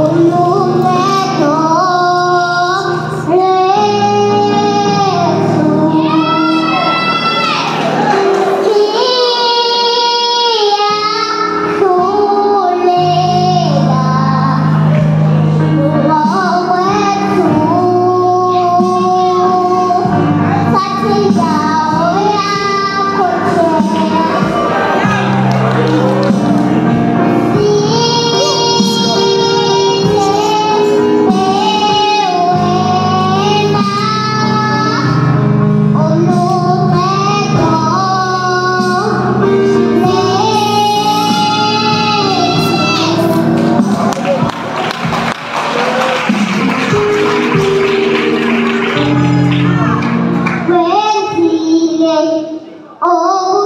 Oh, no. Oh.